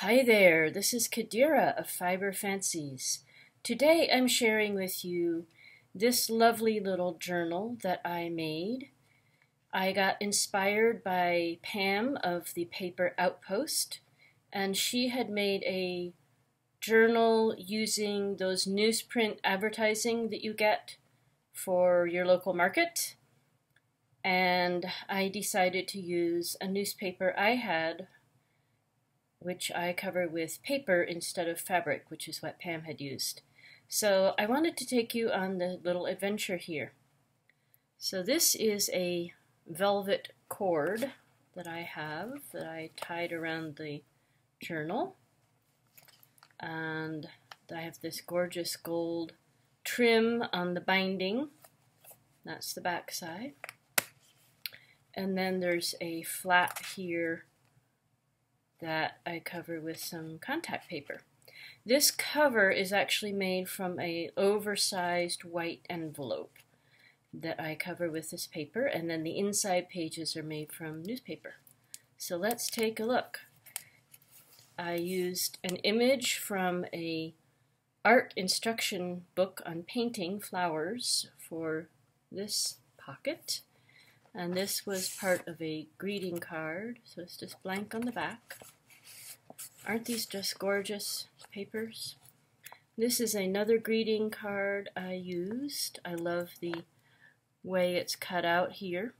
Hi there, this is Kadira of Fiber Fancies. Today I'm sharing with you this lovely little journal that I made. I got inspired by Pam of the Paper Outpost, and she had made a journal using those newsprint advertising that you get for your local market. And I decided to use a newspaper I had which I cover with paper instead of fabric, which is what Pam had used. So I wanted to take you on the little adventure here. So this is a velvet cord that I have that I tied around the journal. And I have this gorgeous gold trim on the binding. That's the back side. And then there's a flap here that I cover with some contact paper. This cover is actually made from a oversized white envelope that I cover with this paper and then the inside pages are made from newspaper. So let's take a look. I used an image from a art instruction book on painting flowers for this pocket. And this was part of a greeting card, so it's just blank on the back. Aren't these just gorgeous papers? This is another greeting card I used. I love the way it's cut out here.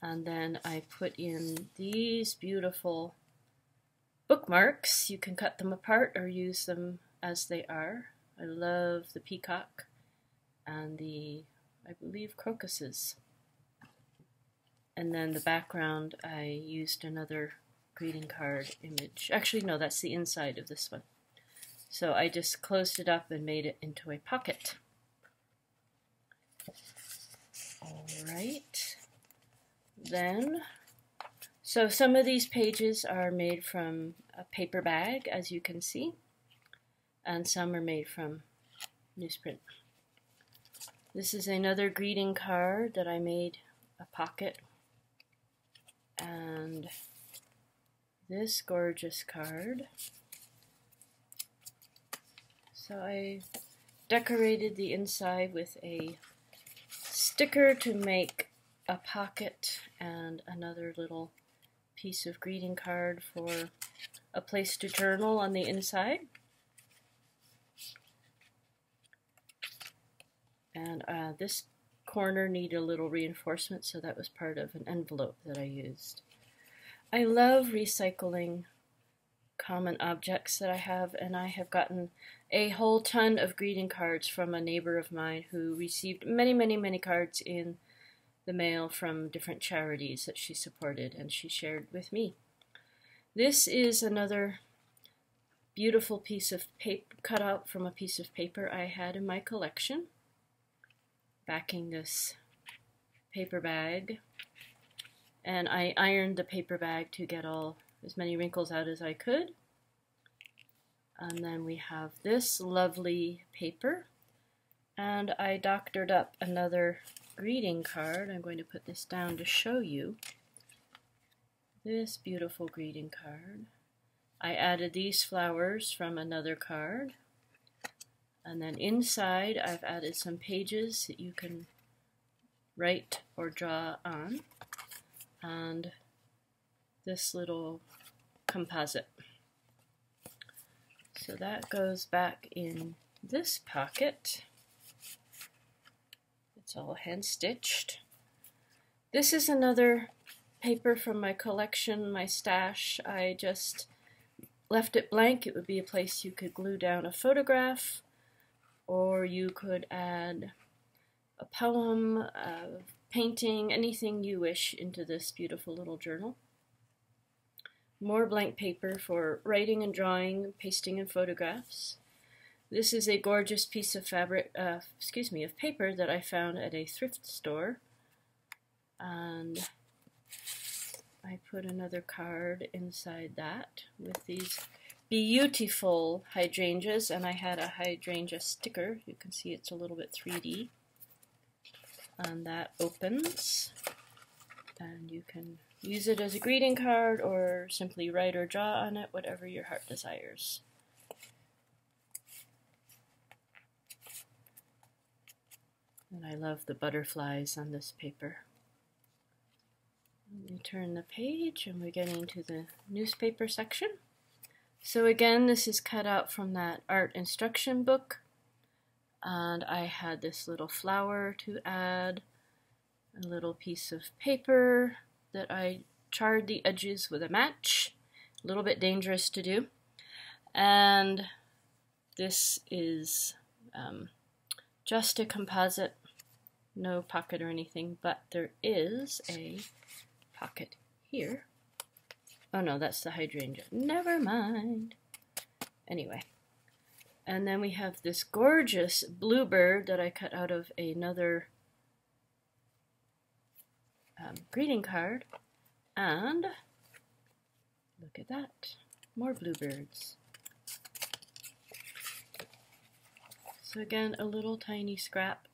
And then I put in these beautiful bookmarks. You can cut them apart or use them as they are. I love the peacock and the, I believe, crocuses. And then the background, I used another greeting card image. Actually, no, that's the inside of this one. So I just closed it up and made it into a pocket. Alright, then, so some of these pages are made from a paper bag, as you can see, and some are made from newsprint. This is another greeting card that I made a pocket and this gorgeous card. So I decorated the inside with a sticker to make a pocket and another little piece of greeting card for a place to journal on the inside. And uh, this corner needed a little reinforcement, so that was part of an envelope that I used. I love recycling common objects that I have, and I have gotten a whole ton of greeting cards from a neighbor of mine who received many, many, many cards in the mail from different charities that she supported and she shared with me. This is another beautiful piece of paper cut out from a piece of paper I had in my collection backing this paper bag. And I ironed the paper bag to get all as many wrinkles out as I could. And then we have this lovely paper. And I doctored up another greeting card. I'm going to put this down to show you. This beautiful greeting card. I added these flowers from another card. And then inside I've added some pages that you can write or draw on. And this little composite. So that goes back in this pocket. It's all hand stitched. This is another paper from my collection, my stash. I just left it blank. It would be a place you could glue down a photograph or you could add a poem, a painting, anything you wish into this beautiful little journal. More blank paper for writing and drawing, pasting and photographs. This is a gorgeous piece of fabric, uh, excuse me, of paper that I found at a thrift store. And I put another card inside that with these beautiful hydrangeas, and I had a hydrangea sticker. You can see it's a little bit 3D. And that opens, and you can use it as a greeting card or simply write or draw on it, whatever your heart desires. And I love the butterflies on this paper. Let me turn the page and we're getting to the newspaper section. So again, this is cut out from that art instruction book. And I had this little flower to add, a little piece of paper that I charred the edges with a match. A little bit dangerous to do. And this is um, just a composite, no pocket or anything, but there is a pocket here. Oh no, that's the hydrangea. Never mind. Anyway. And then we have this gorgeous bluebird that I cut out of another um, greeting card. And look at that. More bluebirds. So again, a little tiny scrap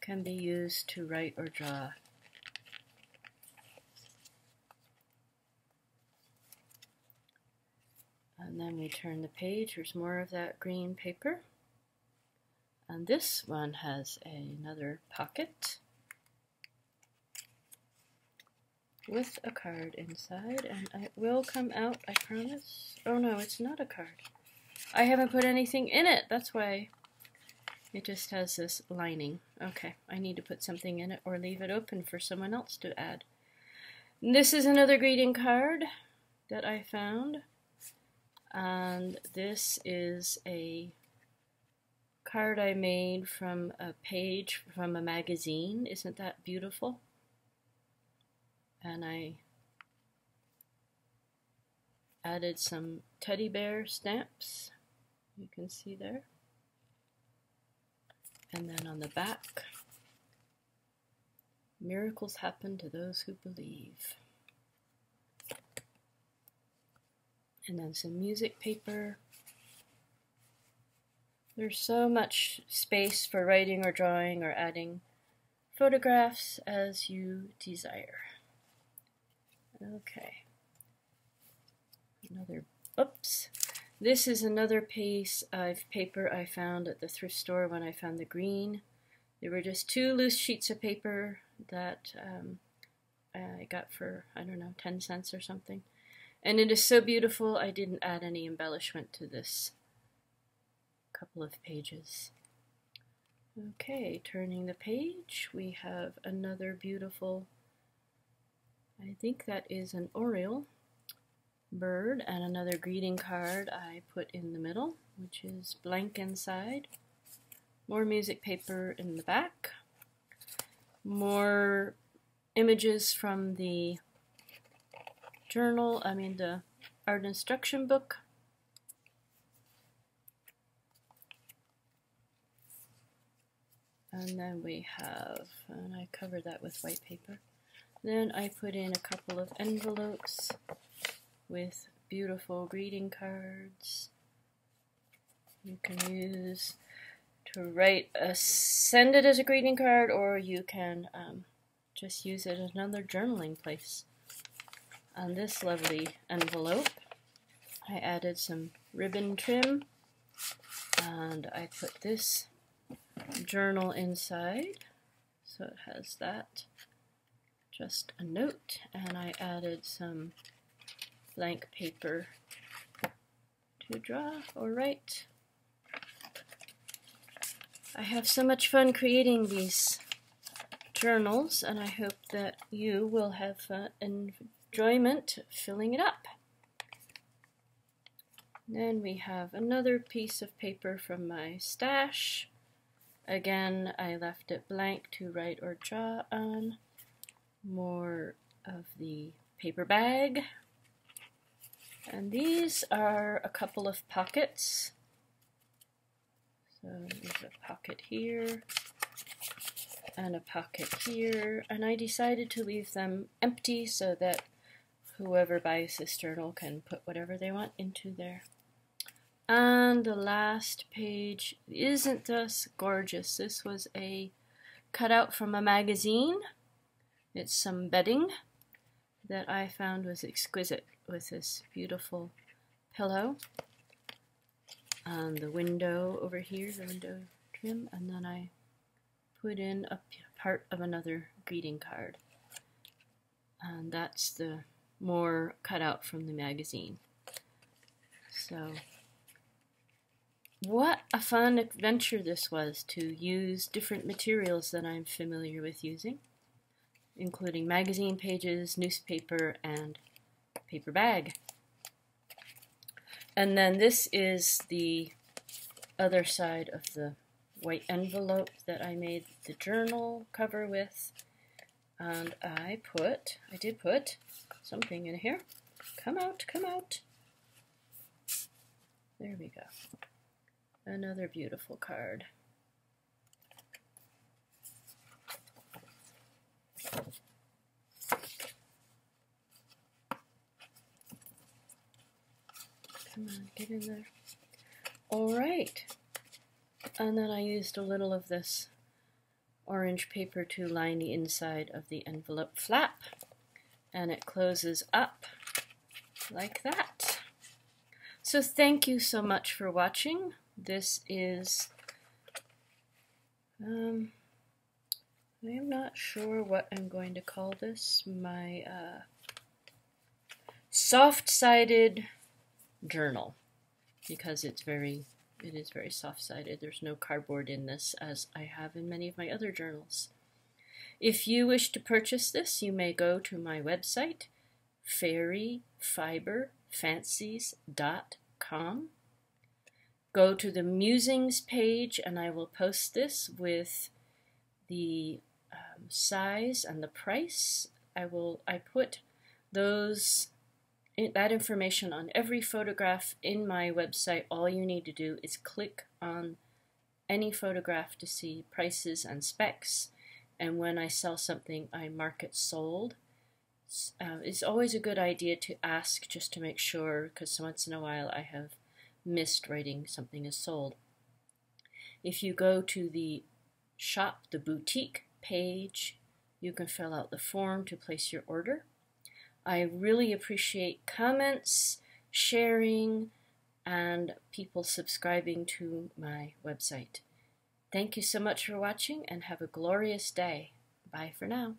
can be used to write or draw And then we turn the page, there's more of that green paper. And this one has another pocket with a card inside, and it will come out, I promise. Oh no, it's not a card. I haven't put anything in it, that's why it just has this lining. Okay, I need to put something in it or leave it open for someone else to add. This is another greeting card that I found and this is a card I made from a page from a magazine. Isn't that beautiful? And I added some teddy bear stamps. You can see there. And then on the back, miracles happen to those who believe. And then some music paper. There's so much space for writing or drawing or adding photographs as you desire. Okay. Another, oops. This is another piece of paper I found at the thrift store when I found the green. There were just two loose sheets of paper that um, I got for, I don't know, 10 cents or something. And it is so beautiful, I didn't add any embellishment to this couple of pages. Okay, turning the page, we have another beautiful, I think that is an oriole bird, and another greeting card I put in the middle, which is blank inside. More music paper in the back. More images from the journal, I mean the art instruction book. And then we have, and I covered that with white paper. Then I put in a couple of envelopes with beautiful greeting cards. You can use to write a send it as a greeting card, or you can um, just use it as another journaling place on this lovely envelope, I added some ribbon trim and I put this journal inside. So it has that, just a note, and I added some blank paper to draw or write. I have so much fun creating these journals, and I hope that you will have fun and enjoyment filling it up. Then we have another piece of paper from my stash. Again, I left it blank to write or draw on. More of the paper bag. And these are a couple of pockets. So there's a pocket here and a pocket here. And I decided to leave them empty so that whoever buys this journal can put whatever they want into there. And the last page isn't this gorgeous. This was a cutout from a magazine. It's some bedding. that I found was exquisite with this beautiful pillow And the window over here, the window trim, and then I put in a part of another greeting card. And that's the more cut out from the magazine. So, what a fun adventure this was to use different materials that I'm familiar with using, including magazine pages, newspaper, and paper bag. And then this is the other side of the white envelope that I made the journal cover with. And I put, I did put something in here. Come out, come out. There we go. Another beautiful card. Come on, get in there. All right. And then I used a little of this orange paper to line the inside of the envelope flap. And it closes up like that. So thank you so much for watching. This is, um, I'm not sure what I'm going to call this. My uh, soft-sided journal because it's very it is very soft-sided. There's no cardboard in this as I have in many of my other journals. If you wish to purchase this, you may go to my website, fairyfiberfancies.com. Go to the musings page and I will post this with the um, size and the price. I will I put those that information on every photograph in my website. All you need to do is click on any photograph to see prices and specs. And when I sell something, I mark it sold. Uh, it's always a good idea to ask just to make sure, because once in a while I have missed writing something is sold. If you go to the shop, the boutique page, you can fill out the form to place your order. I really appreciate comments, sharing, and people subscribing to my website. Thank you so much for watching and have a glorious day. Bye for now.